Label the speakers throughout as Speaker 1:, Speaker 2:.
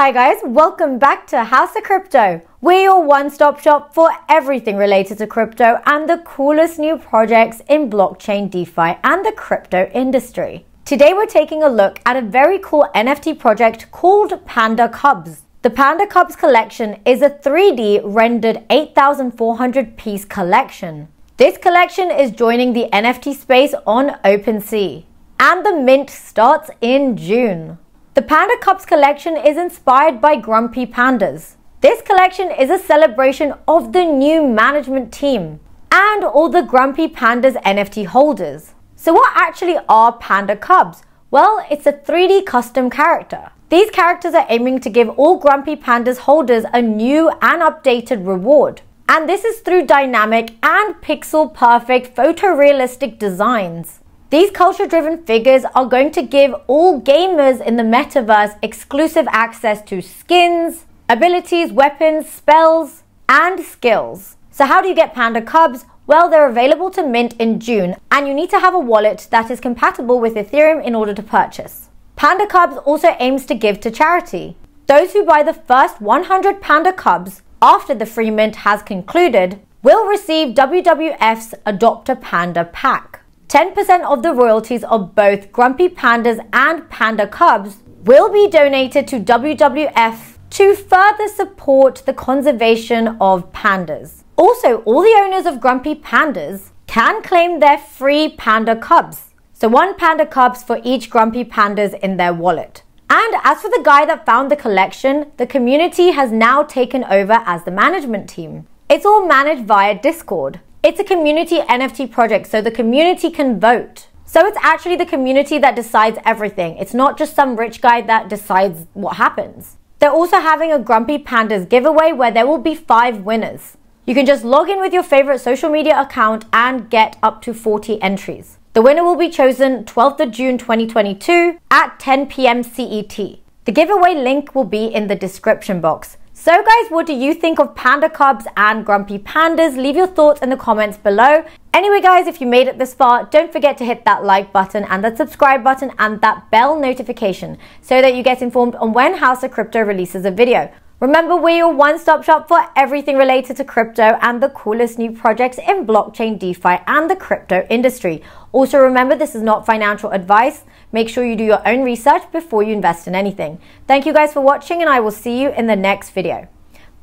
Speaker 1: Hi guys, welcome back to House of Crypto. We're your one-stop shop for everything related to crypto and the coolest new projects in blockchain, DeFi, and the crypto industry. Today we're taking a look at a very cool NFT project called PandaCubz. The PandaCubz collection is a 3D rendered 8,400 piece collection. This collection is joining the NFT space on OpenSea. And the mint starts in June. The PandaCubz collection is inspired by Grumpy Pandaz. This collection is a celebration of the new management team and all the Grumpy Pandaz NFT holders. So, what actually are PandaCubz? Well, it's a 3D custom character. These characters are aiming to give all Grumpy Pandaz holders a new and updated reward. And this is through dynamic and pixel perfect photorealistic designs. These culture driven figures are going to give all gamers in the metaverse exclusive access to skins, abilities, weapons, spells, and skills. So, how do you get PandaCubz? Well, they're available to mint in June, and you need to have a wallet that is compatible with Ethereum in order to purchase. PandaCubz also aims to give to charity. Those who buy the first 100 PandaCubz after the free mint has concluded will receive WWF's Adopt a Panda pack. 10% of the royalties of both Grumpy Pandaz and PandaCubz will be donated to WWF to further support the conservation of pandas. Also, all the owners of Grumpy Pandaz can claim their free PandaCubz. So, one PandaCubz for each Grumpy Pandaz in their wallet. And as for the guy that found the collection, the community has now taken over as the management team. It's all managed via Discord. It's a community NFT project, so the community can vote. So it's actually the community that decides everything. It's not just some rich guy that decides what happens. They're also having a Grumpy Pandaz giveaway where there will be five winners. You can just log in with your favorite social media account and get up to 40 entries. The winner will be chosen 12th of June 2022 at 10 p.m. CET. The giveaway link will be in the description box. So guys, what do you think of PandaCubz and Grumpy Pandaz? Leave your thoughts in the comments below. Anyway guys, if you made it this far, don't forget to hit that like button and that subscribe button and that bell notification so that you get informed on when House of Crypto releases a video. Remember, we're your one-stop shop for everything related to crypto and the coolest new projects in blockchain, DeFi, and the crypto industry. Also, remember, this is not financial advice. Make sure you do your own research before you invest in anything. Thank you guys for watching, and I will see you in the next video.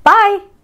Speaker 1: Bye!